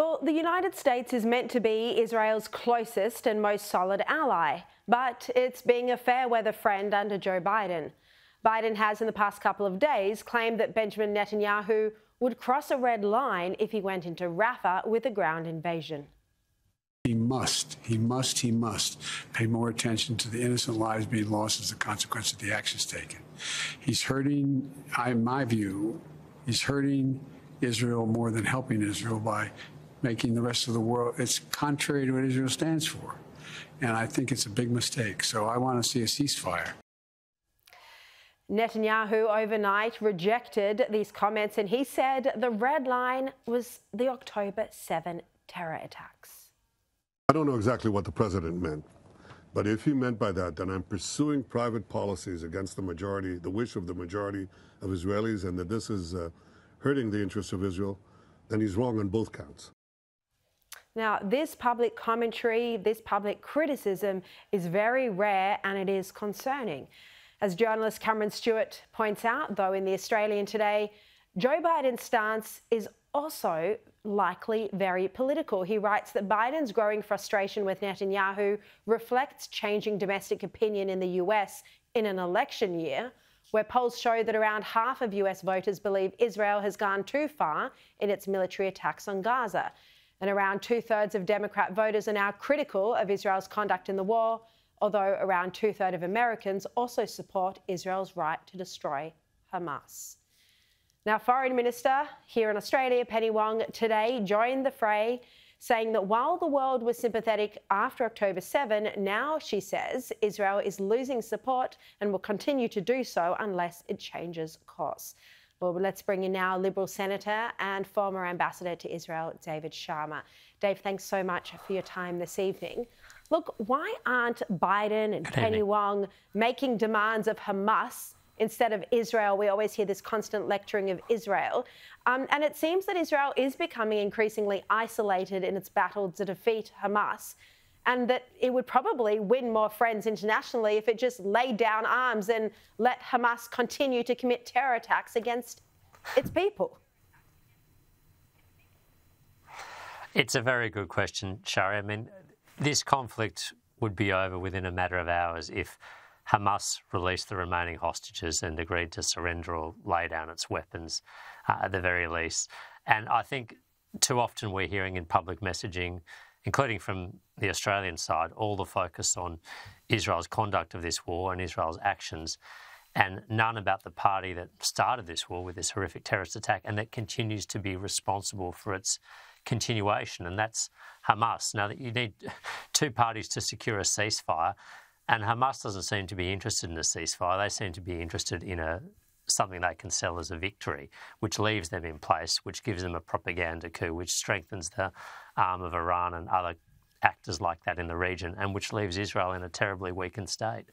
Well, the United States is meant to be Israel's closest and most solid ally, but it's being a fair weather friend under Joe Biden. Biden has, in the past couple of days, claimed that Benjamin Netanyahu would cross a red line if he went into Rafah with a ground invasion. He must, he must, he must pay more attention to the innocent lives being lost as a consequence of the actions taken. He's hurting, in my view, he's hurting Israel more than helping Israel by making the rest of the world, it's contrary to what Israel stands for. And I think it's a big mistake. So I want to see a ceasefire. Netanyahu overnight rejected these comments and he said the red line was the October 7 terror attacks. I don't know exactly what the president meant, but if he meant by that that I'm pursuing private policies against the majority, the wish of the majority of Israelis, and that this is uh, hurting the interests of Israel, then he's wrong on both counts. Now, this public commentary, this public criticism is very rare and it is concerning. As journalist Cameron Stewart points out, though, in The Australian today, Joe Biden's stance is also likely very political. He writes that Biden's growing frustration with Netanyahu reflects changing domestic opinion in the US in an election year, where polls show that around half of US voters believe Israel has gone too far in its military attacks on Gaza. And around two thirds of Democrat voters are now critical of Israel's conduct in the war, although around two thirds of Americans also support Israel's right to destroy Hamas. Now, Foreign Minister here in Australia, Penny Wong, today joined the fray, saying that while the world was sympathetic after October 7, now she says Israel is losing support and will continue to do so unless it changes course. Well, let's bring in now Liberal Senator and former Ambassador to Israel, David Sharma. Dave, thanks so much for your time this evening. Look, why aren't Biden and Penny. Wong making demands of Hamas instead of Israel? We always hear this constant lecturing of Israel. Um, and it seems that Israel is becoming increasingly isolated in its battle to defeat Hamas and that it would probably win more friends internationally if it just laid down arms and let Hamas continue to commit terror attacks against its people? It's a very good question, Sharri. I mean, this conflict would be over within a matter of hours if Hamas released the remaining hostages and agreed to surrender or lay down its weapons uh, at the very least. And I think too often we're hearing in public messaging including from the Australian side, all the focus on Israel's conduct of this war and Israel's actions, and none about the party that started this war with this horrific terrorist attack and that continues to be responsible for its continuation, and that's Hamas. Now, that you need two parties to secure a ceasefire, and Hamas doesn't seem to be interested in a ceasefire. They seem to be interested in a something they can sell as a victory, which leaves them in place, which gives them a propaganda coup, which strengthens the arm of Iran and other actors like that in the region, and which leaves Israel in a terribly weakened state.